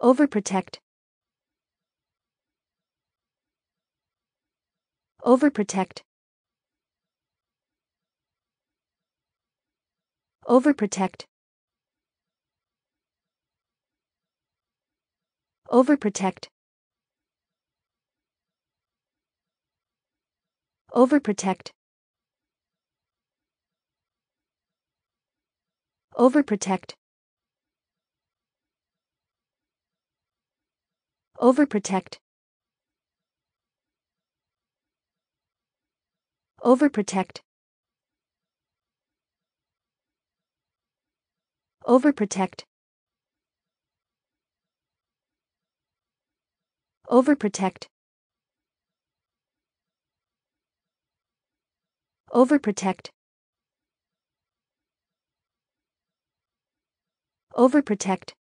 Overprotect. Overprotect. Overprotect. Overprotect. Overprotect. Overprotect. Overprotect. Overprotect. Overprotect. Overprotect. Overprotect. Overprotect.